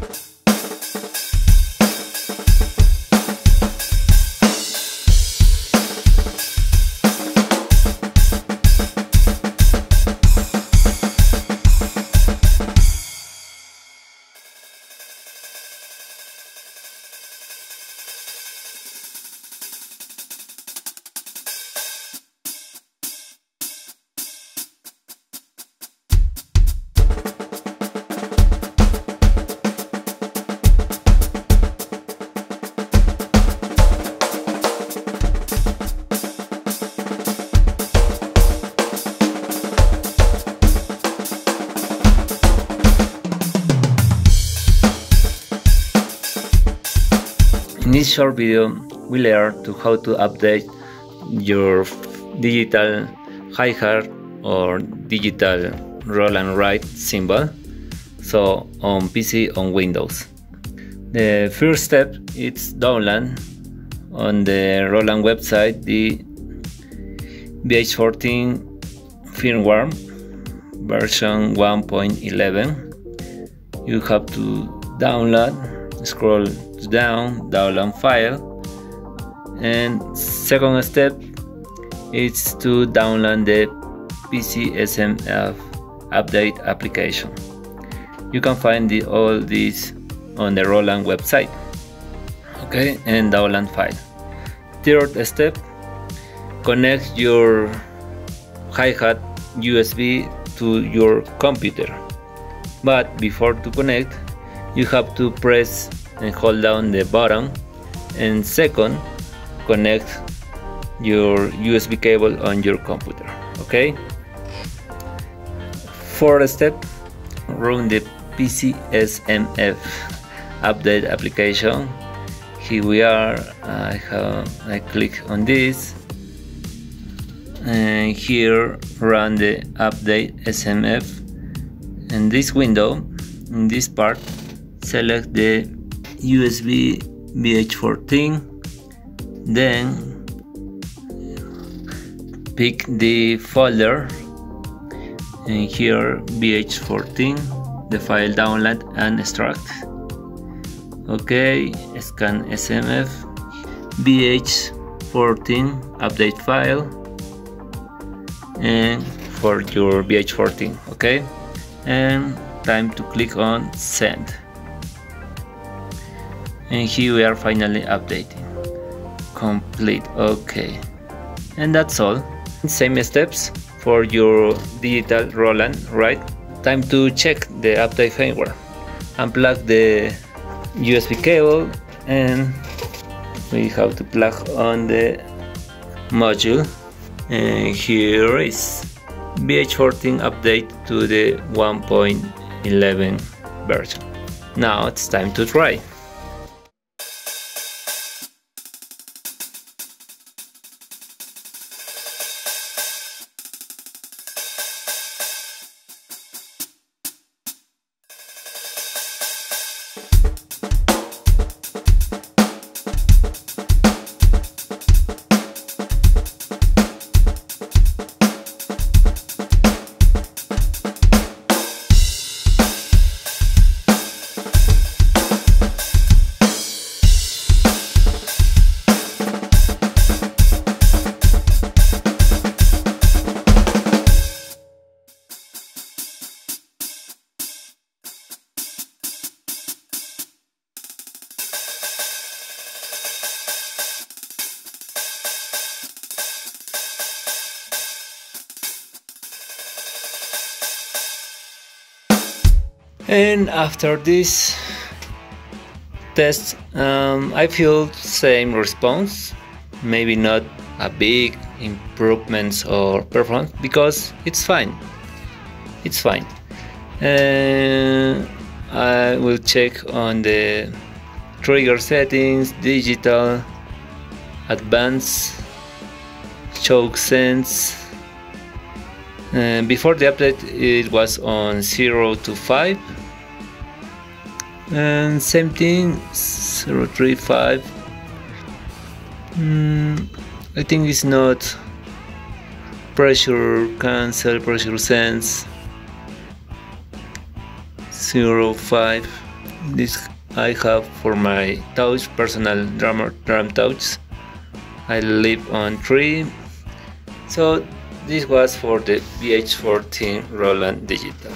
Bye. This short video, we learn to how to update your digital hi-hat or digital Roland ride cymbal so on PC on Windows. The first step is download. On the Roland website the VH14 firmware version 1.11 you have to download scroll down download file and second step is to download the PCSMF update application. You can find the, all these on the Roland website. Okay and download file. Third step connect your hi-hat USB to your computer. But before to connect you have to press and hold down the button. And second connect your USB cable on your computer okay? Fourth step run the PCSMF update application. Here we are. I have I click on this. And here run the update SMF in this window in this part select the USB VH14 then pick the folder and here VH14 the file download and extract. Okay scan SMF VH14 update file and for your VH14 okay and time to click on send and here we are finally updating. Complete okay. And that's all. Same steps for your digital Roland right? Time to check the update firmware. Unplug the USB cable and we have to plug on the module. And here is VH14 update to the 1.11 version. Now it's time to try and after this test um, I feel same response. Maybe not a big improvements or performance because it's fine. It's fine. Uh, I will check on the trigger settings digital advanced choke sense. Uh, before the update it was on 0 to 5 and same thing 0 3 5 mm, I think it's not pressure cancel pressure sense. 0 5 this I have for my touch personal drummer drum touch. I live on 3 so this was for the VH14 Roland Digital.